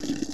you